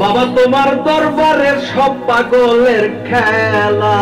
বাবা তোমার দরবারের সব পাগলের খেলা।